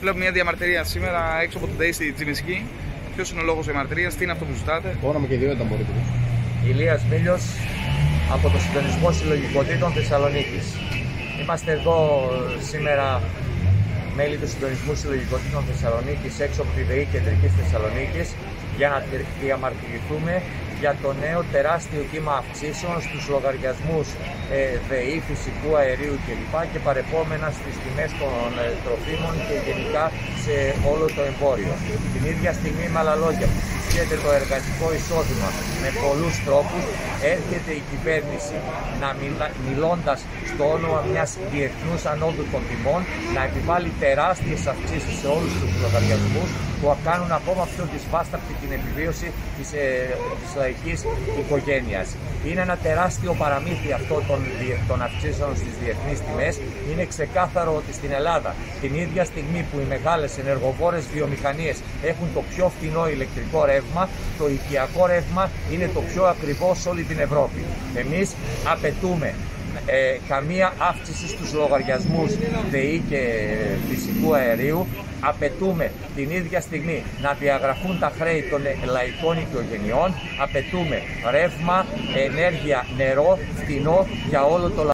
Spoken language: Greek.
Βλέπουμε μια διαμαρτυρία σήμερα έξω από το ΔΕΗ στη Τζιμισκή. Ποιος είναι ο λόγος διαμαρτυρίας, τι είναι αυτό που ζητάτε; Όνομα και ιδιότητα μπορείτε. Ηλίας Μίλιος από το Συντονισμό Συλλογικοτήτων Θεσσαλονίκης. Είμαστε εδώ σήμερα μέλη του Συντονισμού Συλλογικοτήτων Θεσσαλονίκης έξω από τη ΔΕΗ Κεντρικής Θεσσαλονίκης για να διαμαρτυρηθούμε για το νέο τεράστιο κύμα αυξήσεων στους λογαριασμούς ε, ΔΕΗ, φυσικού αερίου κλπ. και παρεπόμενα στις τιμές των ε, τροφίμων και γενικά σε όλο το εμπόριο. Την ίδια στιγμή, με άλλα λόγια, που το εργατικό εισόδημα με πολλούς τρόπους, έρχεται η κυβέρνηση να μιλά, μιλώντας στο όνομα μιας διεθνούς ανόδου των τιμών να επιβάλλει τεράστιες αυξήσεις σε όλους τους λογαριασμούς που κάνουν ακόμα πιο δυσβάστατη την επιβίωση της, ε, της λαϊκής οικογένειας. Είναι ένα τεράστιο παραμύθι αυτό των, των αυξήσεων στις διεθνείς τιμές. Είναι ξεκάθαρο ότι στην Ελλάδα την ίδια στιγμή που οι μεγάλες ενεργοβόρες βιομηχανίες έχουν το πιο φθηνό ηλεκτρικό ρεύμα, το οικιακό ρεύμα είναι το πιο ακριβό σε όλη την Ευρώπη. Εμείς απαιτούμε ε, καμία αύξηση στους λογαριασμούς ΔΕΗ και φυσικού αερίου. Απαιτούμε την ίδια στιγμή να διαγραφούν τα χρέη των λαϊκών οικογενειών. Απαιτούμε ρεύμα, ενέργεια, νερό, φτηνό για όλο το λαό.